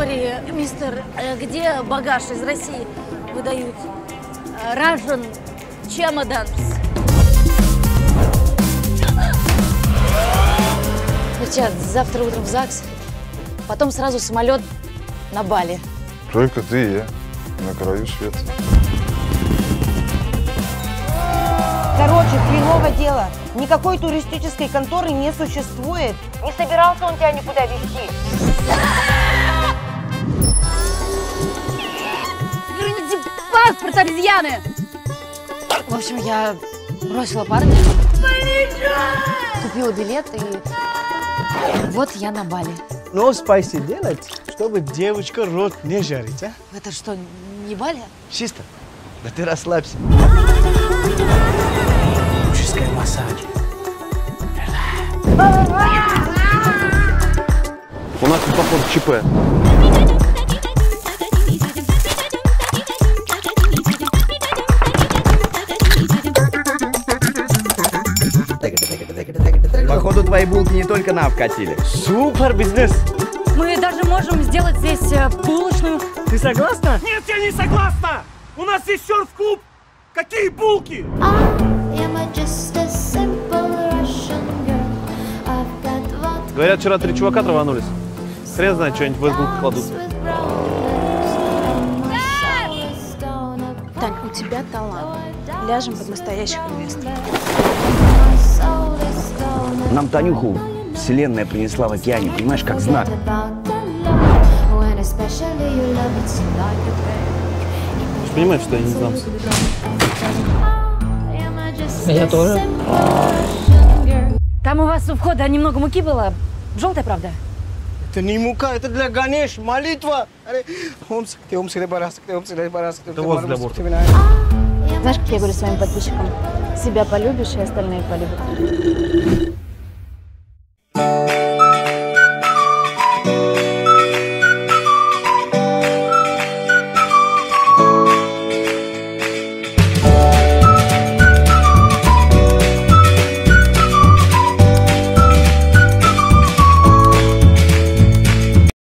Сори, мистер, э, где багаж из России выдают? Э, Russian чемоданс. Летят завтра утром в ЗАГС, потом сразу самолет на Бали. Только ты и я на краю света. Короче, хреново дело. Никакой туристической конторы не существует. Не собирался он тебя никуда везти. Обезьяны! В общем, я бросила парня. Купила билет и вот я на Бали. Но спайси делать, чтобы девочка рот не жарить, а? Это что, не Бали? Чисто. Да ты расслабься. Руческая массаж. У нас тут, походу, ЧП. Походу, твои булки не только на обкатили. Супер бизнес. Мы даже можем сделать здесь э, булочную. Ты согласна? Нет, я не согласна! У нас есть серф-клуб! Какие булки? Говорят, вчера три чувака траванулись. Хрен знает, что-нибудь в эту кладут. Тань, у тебя талант. Ляжем под настоящих невест. Нам Танюху вселенная принесла в океане, понимаешь, как знак. Понимаешь, что я не знал? Я тоже. Там у вас у входа немного муки было. Желтая, правда? Это не мука, это для Ганеш, молитва. Это вот для борта. Знаешь, как я говорю своим подписчикам? Себя полюбишь, и остальные полюбят.